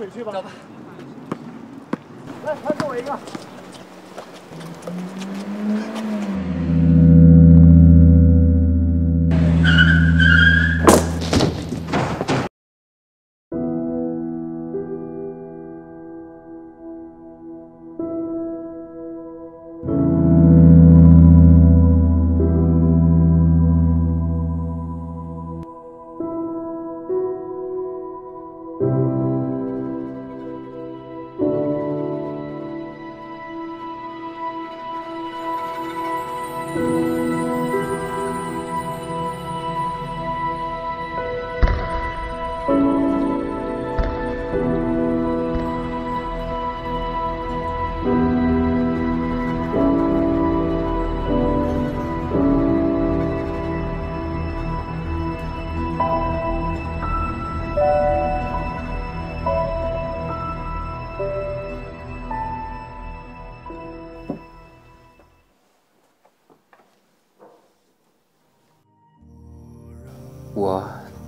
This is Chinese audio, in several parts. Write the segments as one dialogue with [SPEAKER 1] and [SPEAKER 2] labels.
[SPEAKER 1] 水去吧。
[SPEAKER 2] 走吧。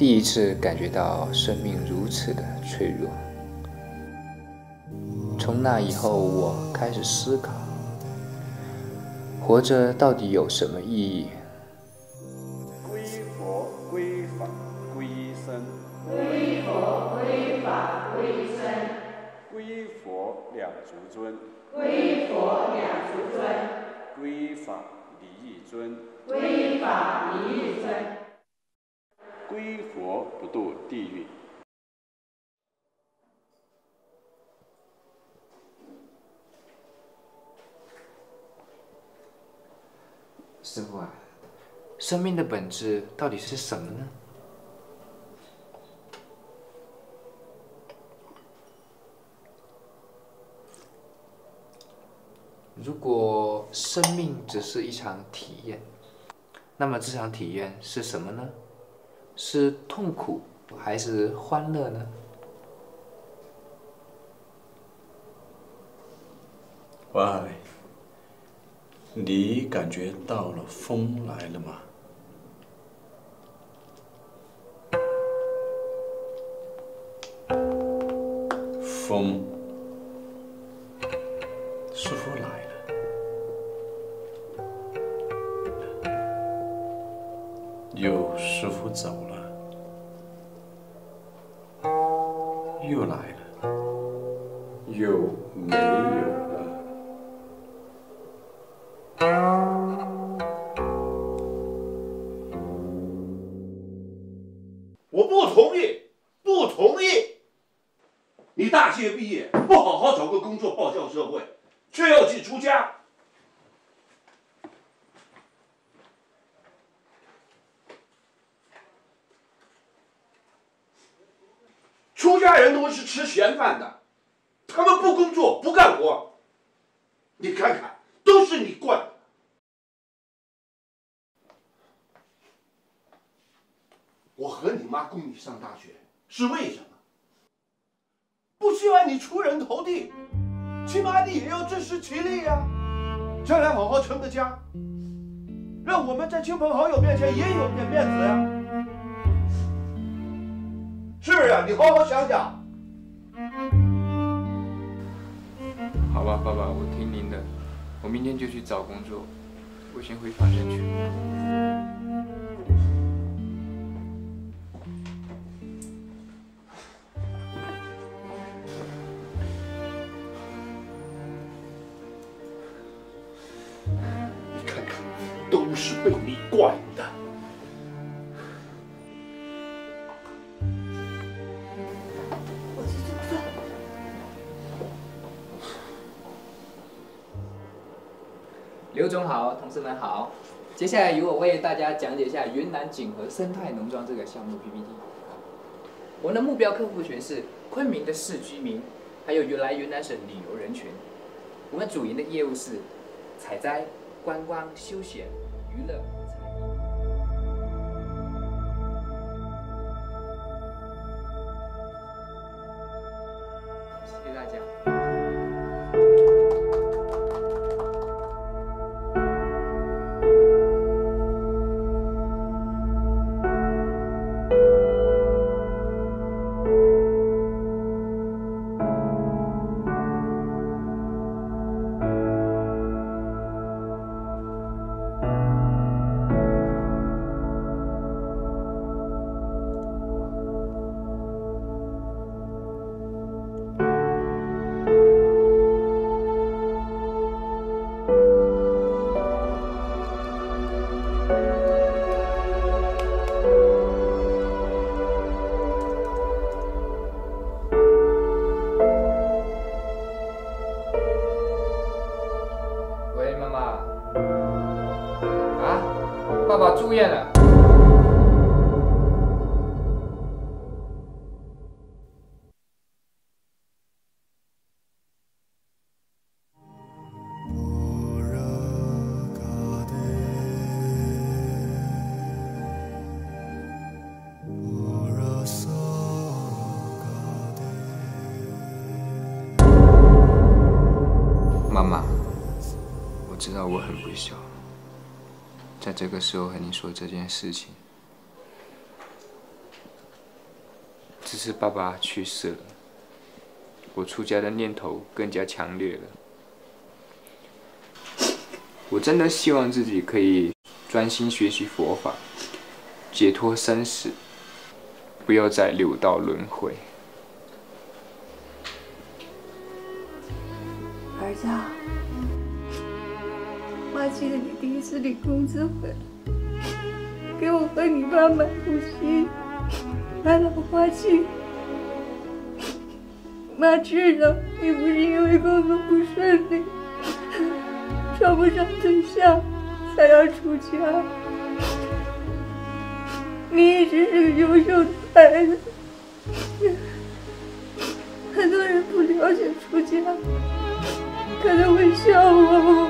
[SPEAKER 3] 第一次感觉到生命如此的脆弱。从那以后，我开始思考：活着到底有什么意义？
[SPEAKER 4] 归佛不堕地狱。
[SPEAKER 3] 师傅啊，生命的本质到底是什么呢？如果生命只是一场体验，那么这场体验是什么呢？是痛苦还是欢乐呢？
[SPEAKER 4] 喂，你感觉到了风来了吗？风，有师傅走了，又来了，又没有了。
[SPEAKER 5] 我不同意，不同意！你大学毕业不好好找个工作报效社会，却要去出家。出家人都是吃闲饭的，他们不工作不干活。你看看，都是你惯的。我和你妈供你上大学是为什么？不希望你出人头地，起码你也要自食其力呀、将来好好成个家，让我们在亲朋好友面前也有点面子呀、是不是啊？你好好想想。
[SPEAKER 3] 好吧，爸爸，我听您的，我明天就去找工作，我先回房间去。
[SPEAKER 2] 同志们好。接下来由我为大家讲解一下云南景和生态农庄这个项目 PPT。我们的目标客户群是昆明的市居民，还有原来云南省旅游人群。我们主营的业务是采摘、观光、休闲、娱乐、餐饮。谢谢大家。
[SPEAKER 3] 这个时候和你说这件事情。只是爸爸去世了，我出家的念头更加强烈了。我真的希望自己可以专心学习佛法，解脱生死，不要再六道轮回。
[SPEAKER 6] 儿子啊，妈记得你第一次领工资回来，给我和你爸买东西，买了花镜。妈知道你不是因为工作不顺利，找不上对象才要出家，你一直是个优秀的孩子，很多人不了解出家。可能会笑话我，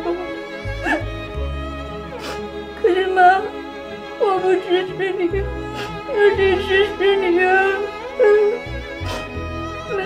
[SPEAKER 6] 可是妈，我不支持你，有谁支持你啊？没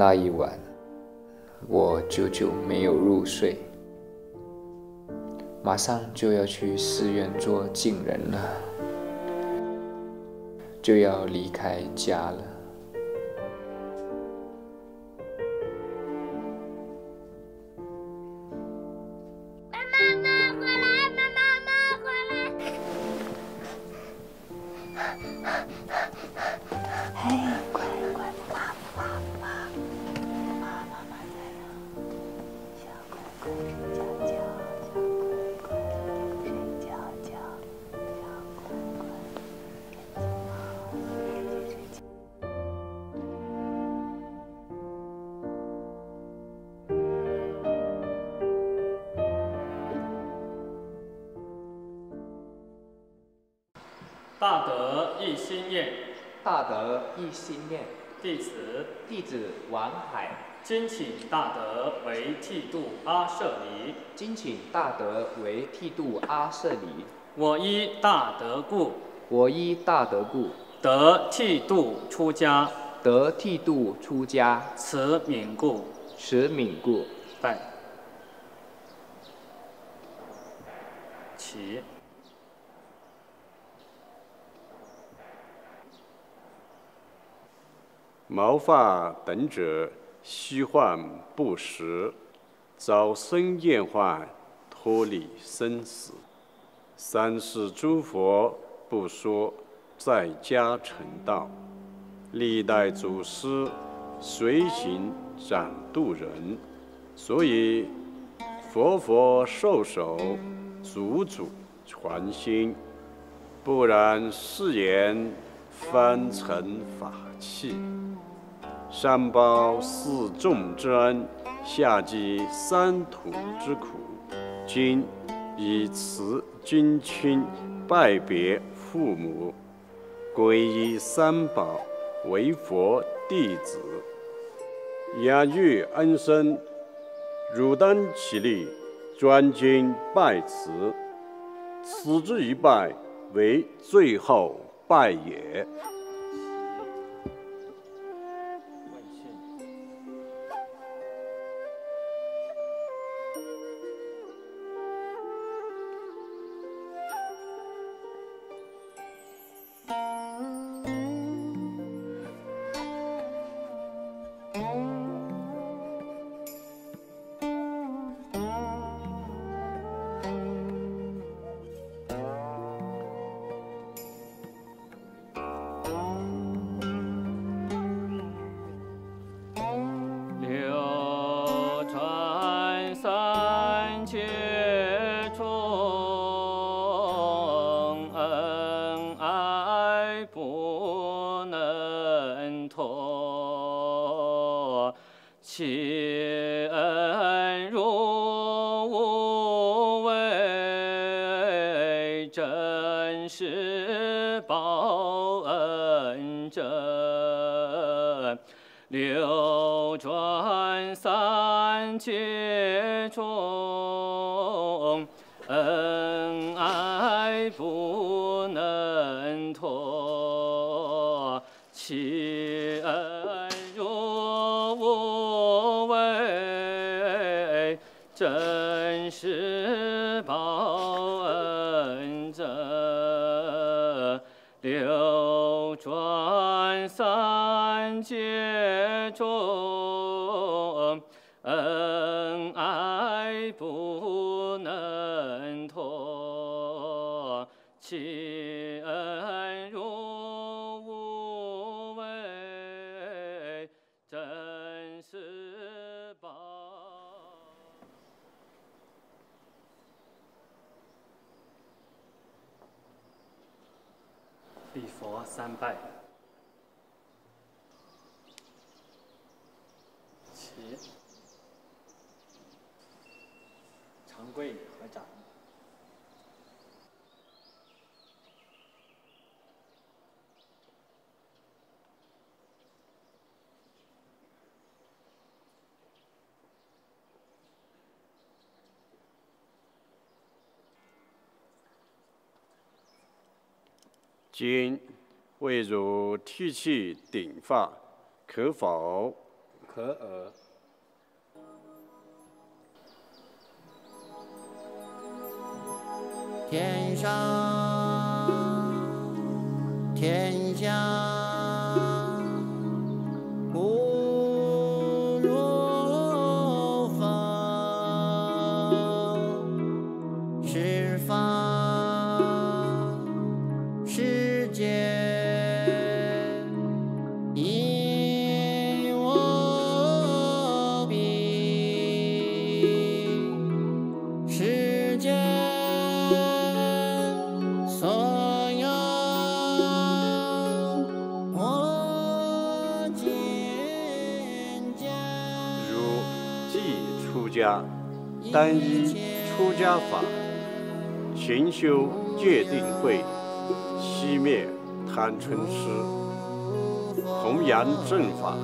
[SPEAKER 3] 那一晚，我久久没有入睡，马上就要去寺院做净人了，就要离开家了。
[SPEAKER 7] 德为剃度阿舍离。
[SPEAKER 2] 今请大德为剃度阿舍离。
[SPEAKER 7] 我依大德故，
[SPEAKER 2] 我依大德故，
[SPEAKER 7] 得剃度出家，
[SPEAKER 2] 得剃度出家，
[SPEAKER 7] 此敏故，
[SPEAKER 2] 此敏故。
[SPEAKER 7] 拜。起。
[SPEAKER 4] 毛发等者，虚幻不实，早生厌患，脱离生死。三世诸佛不说，在家成道。历代祖师随行掌渡人，所以佛佛授手，祖祖传心。不然誓言方成法器。上报四众之恩，下济三途之苦。今以辞君亲，拜别父母，皈依三宝，为佛弟子。养育恩深，汝当起立，专君拜辞。此之一拜，为最后拜也。
[SPEAKER 7] 其恩如无为，真是报恩真。流转三千亲恩如无为，真是宝。礼佛三拜，起，长跪合掌。
[SPEAKER 4] 今未如剃去顶发，可否？
[SPEAKER 3] 可尔。
[SPEAKER 8] 天上天下
[SPEAKER 4] 单依出家法，勤修戒定慧，熄灭贪嗔痴，弘扬正法，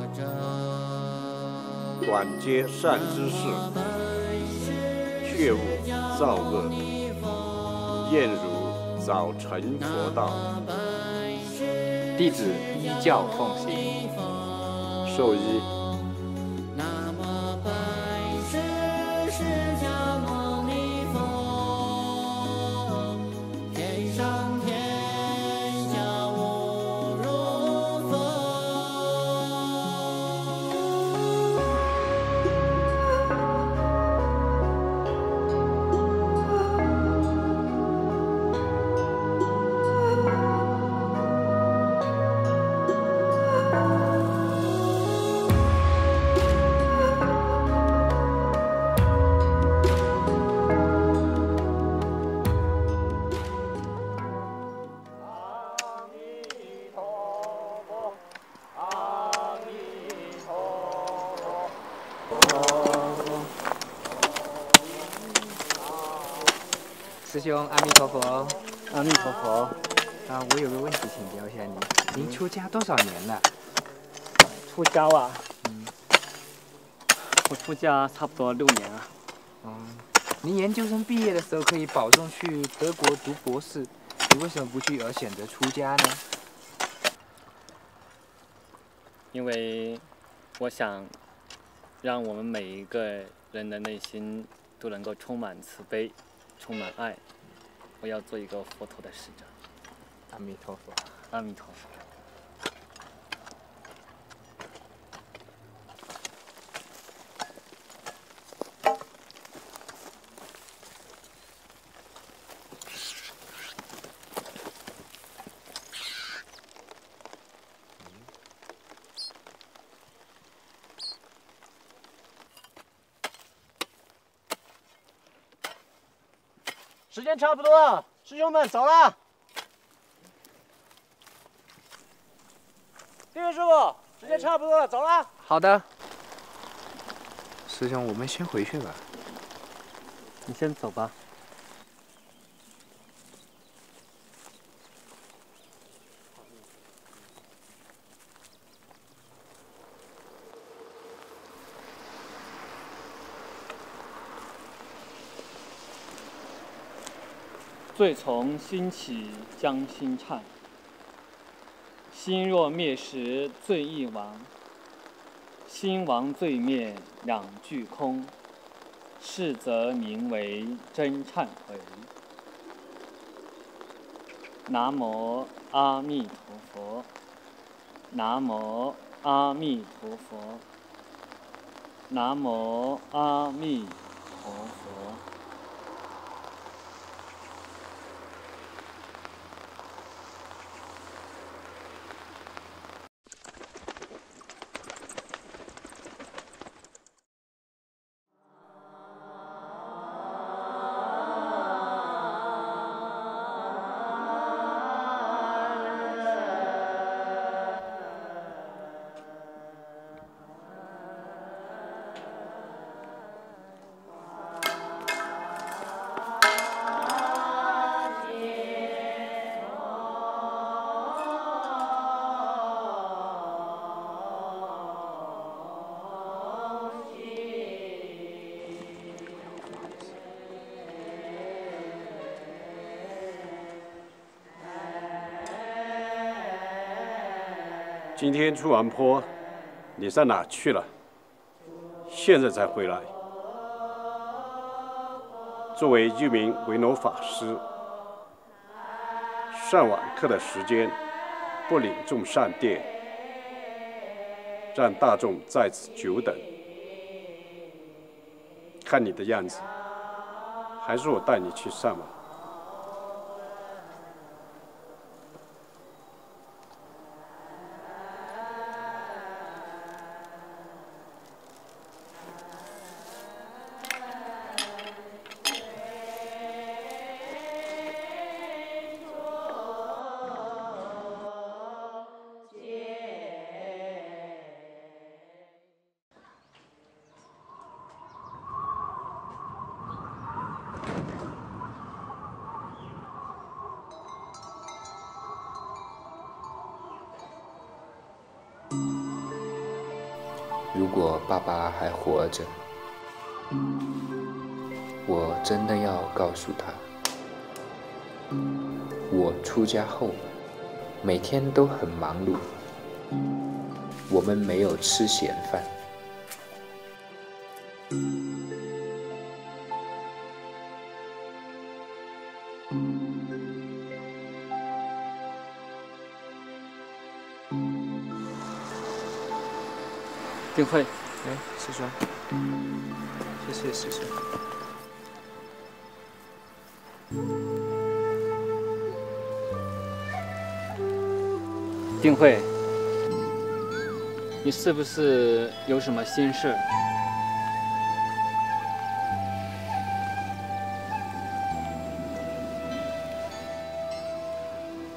[SPEAKER 4] 广结善知识，却勿造恶，愿汝早成佛道。
[SPEAKER 3] 弟子依教奉行。
[SPEAKER 4] 受依。
[SPEAKER 3] 多少年了？
[SPEAKER 7] 出家啊？嗯。我出家差不多六年了。
[SPEAKER 3] 哦，您研究生毕业的时候可以保送去德国读博士，你为什么不去而选择出家呢？
[SPEAKER 7] 因为我想让我们每一个人的内心都能够充满慈悲，充满爱。我要做一个佛陀的使者。
[SPEAKER 3] 阿弥陀佛。
[SPEAKER 7] 阿弥陀佛。
[SPEAKER 1] 间差不多了，师兄们走了。地位师傅，时间差不多了，走了。
[SPEAKER 2] 好的，
[SPEAKER 3] 师兄，我们先回去吧。
[SPEAKER 7] 你先走吧。罪从心起将心颤，心若灭时罪亦亡。心亡罪灭两俱空，是则名为真忏悔。南无阿弥陀佛，南无阿弥陀佛，南无阿弥
[SPEAKER 4] 今天出完坡，你上哪去了？现在才回来。作为一名维罗法师，上晚课的时间不领众上殿，让大众在此久等。看你的样子，还是我带你去上吧。
[SPEAKER 3] 着，我真的要告诉他，我出家后每天都很忙碌，我们没有吃闲饭。
[SPEAKER 7] 定慧，
[SPEAKER 3] 哎，师兄，谢谢师兄。
[SPEAKER 7] 定慧，你是不是有什么心事？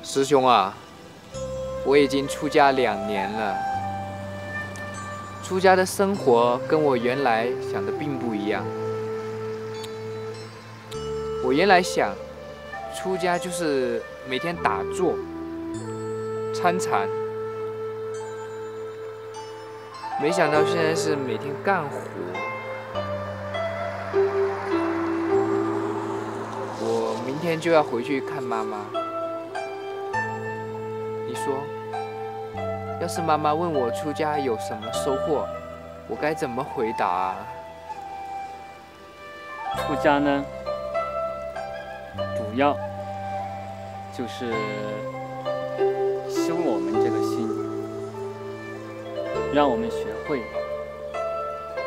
[SPEAKER 2] 师兄啊，我已经出家两年了。出家的生活跟我原来想的并不一样。我原来想，出家就是每天打坐、参禅，没想到现在是每天干活。我明天就要回去看妈妈。你说？要是妈妈问我出家有什么收获，我该怎么回答？
[SPEAKER 7] 出家呢，主要就是修我们这个心，让我们学会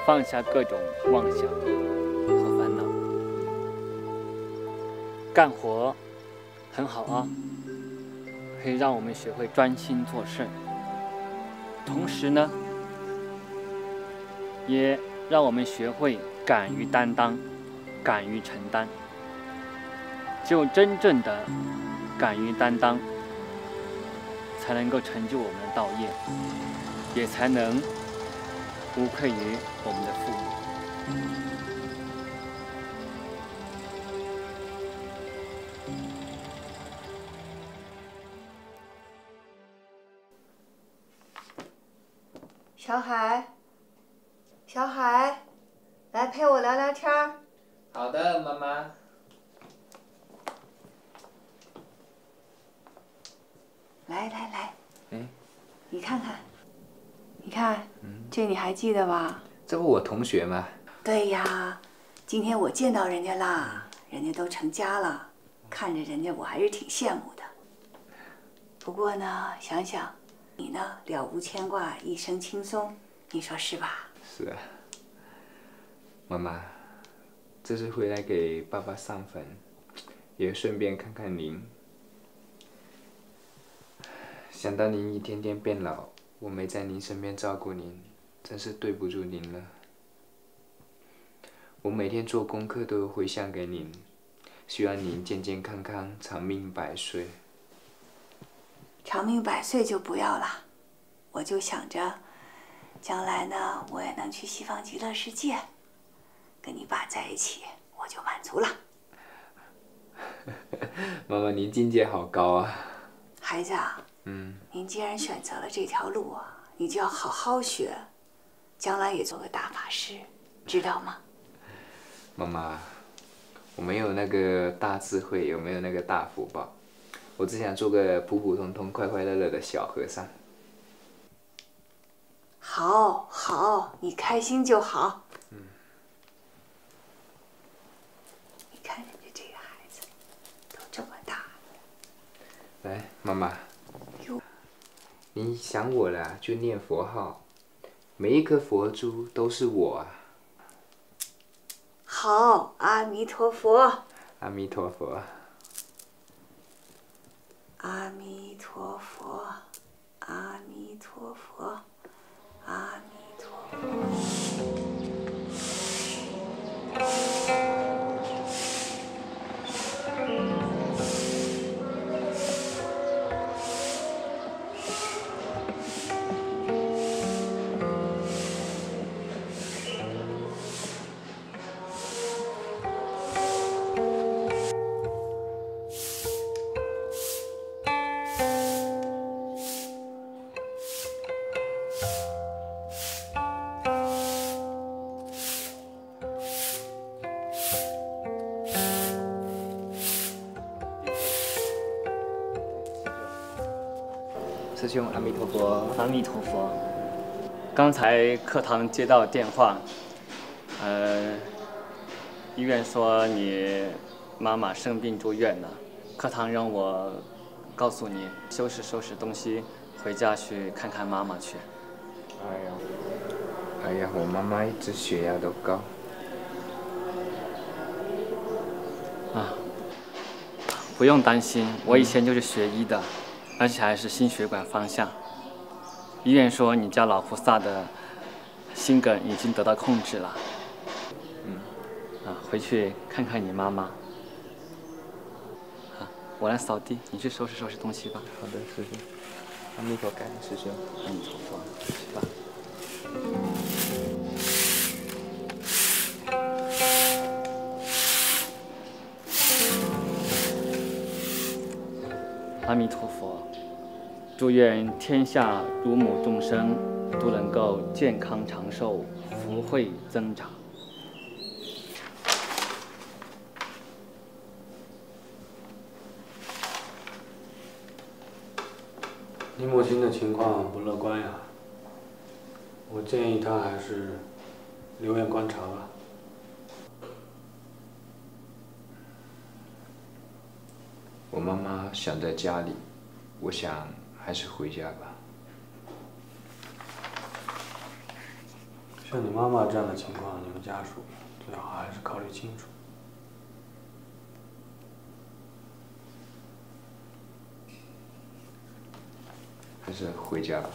[SPEAKER 7] 放下各种妄想和烦恼。干活很好啊，可以让我们学会专心做事。同时呢，也让我们学会敢于担当，敢于承担。只有真正的敢于担当，才能够成就我们的道业，也才能无愧于我们的父母。
[SPEAKER 6] 小海，小海，来陪我聊聊天儿。
[SPEAKER 2] 好的，妈妈。
[SPEAKER 6] 来来来，
[SPEAKER 3] 哎，
[SPEAKER 6] 你看看，你看，这你还记得吧？
[SPEAKER 3] 这不我同学吗？
[SPEAKER 6] 对呀，今天我见到人家啦，人家都成家了，看着人家我还是挺羡慕的。不过呢，想想你呢，了无牵挂，一生轻松，你说是吧？
[SPEAKER 3] 是啊，妈妈，这次回来给爸爸上坟，也顺便看看您。想到您一天天变老，我没在您身边照顾您，真是对不住您了。我每天做功课都回向给您，希望您健健康康，长命百岁。
[SPEAKER 6] 长命百岁就不要了，我就想着，将来呢，我也能去西方极乐世界，跟你爸在一起，我就满足了。
[SPEAKER 3] 妈妈，您境界好高啊！
[SPEAKER 6] 孩子啊，
[SPEAKER 3] 嗯，
[SPEAKER 6] 您既然选择了这条路啊，你就要好好学，将来也做个大法师，知道吗？
[SPEAKER 3] 妈妈，我没有那个大智慧，有没有那个大福报？我只想做个普普通通、快快乐乐的小和尚。
[SPEAKER 6] 好，好，你开心就好。
[SPEAKER 3] 嗯。
[SPEAKER 6] 你看人家这个孩子，都这么大了。
[SPEAKER 3] 来，妈妈，你想我了就念佛号，每一颗佛珠都是我啊！
[SPEAKER 6] 好，阿弥陀佛，
[SPEAKER 3] 阿弥陀佛，
[SPEAKER 6] 阿弥陀佛，
[SPEAKER 3] 兄阿弥陀佛。
[SPEAKER 7] 阿弥陀佛。刚才课堂接到电话，呃，医院说你妈妈生病住院了，课堂让我告诉你收拾收拾东西，回家去看看妈妈去。
[SPEAKER 3] 哎呀，哎呀，我妈妈一直血压都高。
[SPEAKER 7] 啊，不用担心，我以前就是学医的，而且还是心血管方向。医院说你家老菩萨的心梗已经得到控制了。
[SPEAKER 3] 嗯。
[SPEAKER 7] 啊，回去看看你妈妈。好，我来扫地，你去收拾收拾东西吧。
[SPEAKER 3] 好的，师兄。阿弥陀感恩师兄。
[SPEAKER 7] 阿弥陀佛，去吧。阿弥陀佛，祝愿天下乳母众生都能够健康长寿，福慧增长。
[SPEAKER 9] 你母亲的情况不乐观呀，我建议她还是留院观察吧。
[SPEAKER 3] 我妈妈想在家里，我想还是回家吧。
[SPEAKER 9] 像你妈妈这样的情况，你们家属最好还是考虑清楚。
[SPEAKER 3] 还是回家吧。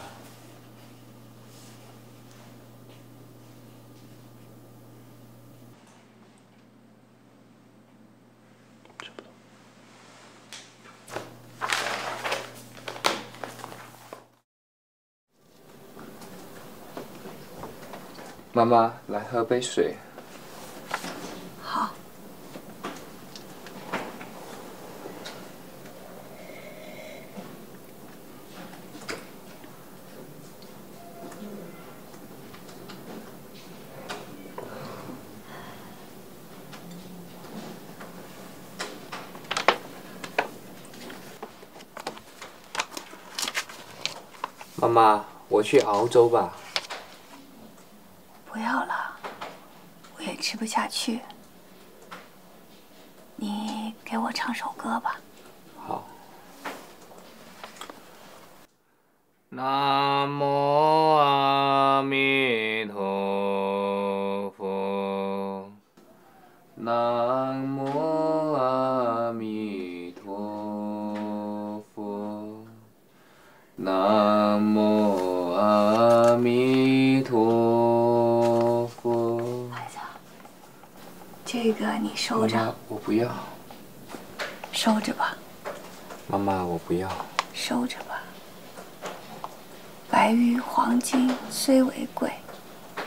[SPEAKER 3] 妈妈，来喝杯水。
[SPEAKER 6] 好。
[SPEAKER 3] 妈妈，我去熬粥吧。
[SPEAKER 6] 不要了，我也吃不下去。你给我唱首歌吧。
[SPEAKER 3] 好。那不要。
[SPEAKER 6] 收着吧。
[SPEAKER 3] 妈妈，我不要。
[SPEAKER 6] 收着吧。白玉黄金虽为贵，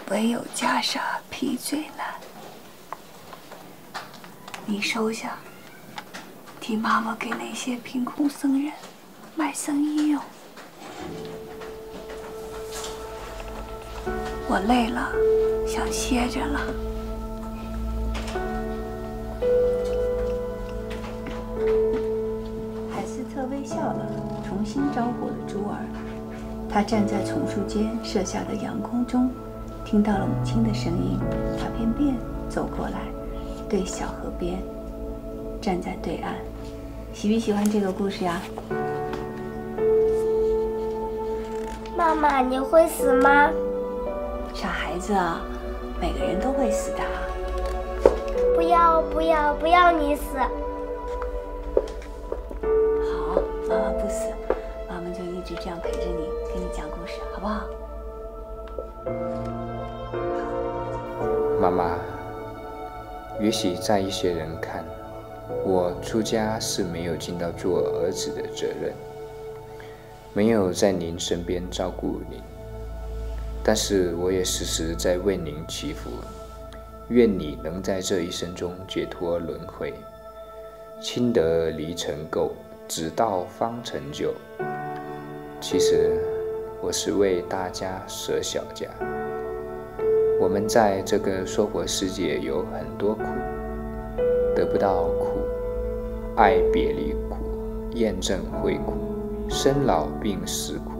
[SPEAKER 6] 唯有袈裟披最难。你收下，替妈妈给那些贫苦僧人卖僧衣用。我累了，想歇着了。新招呼的珠儿。他站在丛树间射下的阳光中，听到了母亲的声音，他便便走过来，对小河边，站在对岸。喜不喜欢这个故事呀？
[SPEAKER 10] 妈妈，你会死吗？
[SPEAKER 6] 傻孩子啊，每个人都会死的。
[SPEAKER 10] 不要不要不要你死！
[SPEAKER 6] 这样陪着你，给你讲故事，好不好？
[SPEAKER 3] 妈妈，也许在一些人看，我出家是没有尽到做儿子的责任，没有在您身边照顾您。但是我也时时在为您祈福，愿你能在这一生中解脱轮回，亲得离尘垢，直到方成就。其实我是为大家舍小家。我们在这个娑婆世界有很多苦，得不到苦，爱别离苦，厌憎会苦，生老病死苦。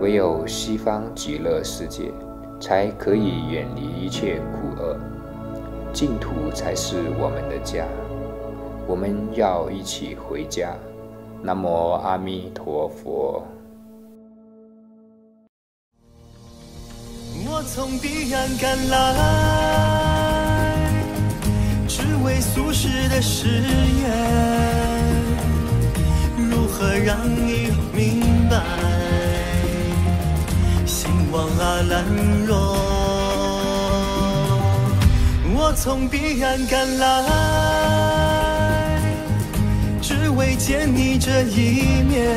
[SPEAKER 3] 唯有西方极乐世界，才可以远离一切苦厄，净土才是我们的家。我们要一起回家。南无阿弥陀佛。
[SPEAKER 11] 我从彼岸赶来，只为俗世的誓言。如何让你明白？心往阿兰若。我从彼岸赶来，见你这一面。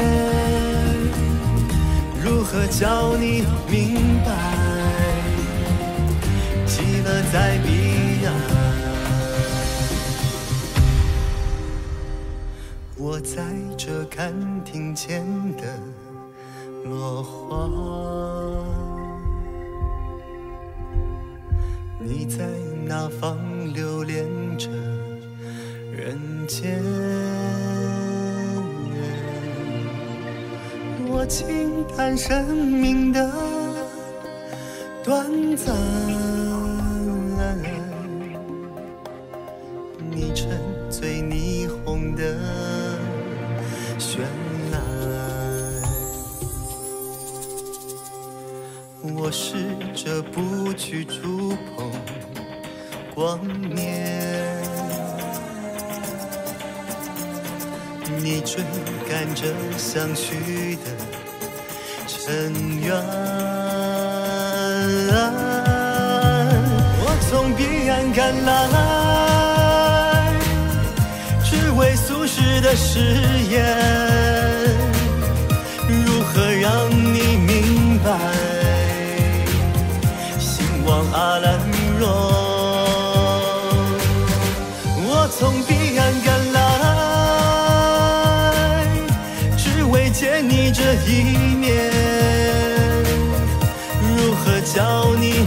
[SPEAKER 11] 如何叫你明白？极乐在彼岸，我在这看庭前的落花，你在那方留恋着人间。我轻叹生命的短暂，你沉醉霓虹的绚烂，我试着不去触碰光年。你追赶着想去的恩怨，我从彼岸赶来，只为俗世的誓言，如何让你明白？心往阿兰若，我从彼岸赶来，只为见你这一。要你。